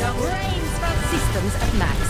Brains for systems at max.